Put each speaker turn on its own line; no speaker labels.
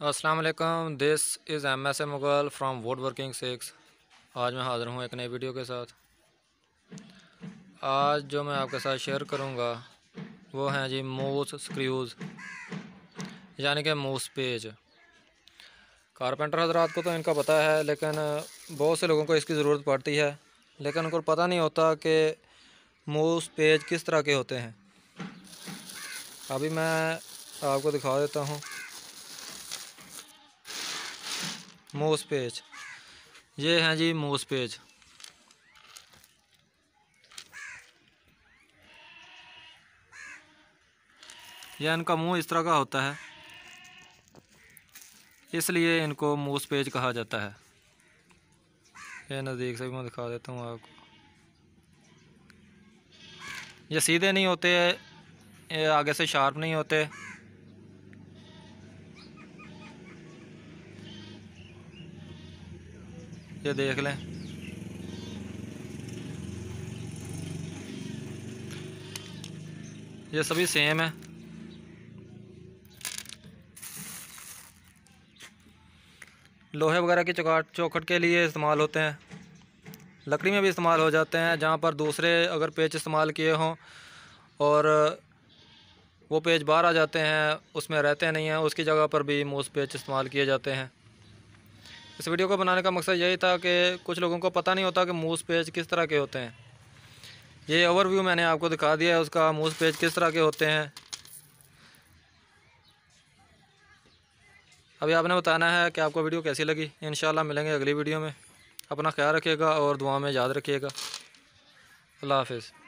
वालेकुम this is M S A Mughal from wood working six आज मैं हाज़िर हूँ एक नई वीडियो के साथ। आज जो मैं आपके साथ शेयर करूँगा, वो हैं जी मूस स्क्रूज़ यानी कि मूस पेज कारपेंटर हजरात को तो इनका पता है, लेकिन बहुत से लोगों को इसकी ज़रूरत पड़ती है। लेकिन उनको पता नहीं होता कि मूस पेज किस तरह के होते हैं। अभी मैं आपको दिखा देता हूँ। मूस पेज। ये हैं जी मूस पेज। यह इनका मुँह इस तरह का होता है। इसलिए इनको मूस पेज कहा जाता है। ये नज़दीक से भी मैं दिखा देता हूँ आपको। ये सीधे नहीं होते, ये आगे से शार्प नहीं होते। ये देख लें। ये सभी सेम है। लोहे वगैरह की चौकाट चौखट के लिए इस्तेमाल होते हैं। लकड़ी में भी इस्तेमाल हो जाते हैं, जहाँ पर दूसरे अगर पेच इस्तेमाल किए हों और वो पेज बाहर आ जाते हैं, उसमें रहते नहीं हैं, उसकी जगह पर भी मूस पेच इस्तेमाल किए जाते हैं। इस वीडियो को बनाने का मकसद यही था कि कुछ लोगों को पता नहीं होता कि मूस पेज किस तरह के होते हैं। ये ओवरव्यू मैंने आपको दिखा दिया है, उसका मूस पेज किस तरह के होते हैं। अभी आपने बताना है कि आपको वीडियो कैसी लगी। इन मिलेंगे अगली वीडियो में। अपना ख्याल रखिएगा और दुआ में याद रखिएगा। अल्लाह हाफिज़।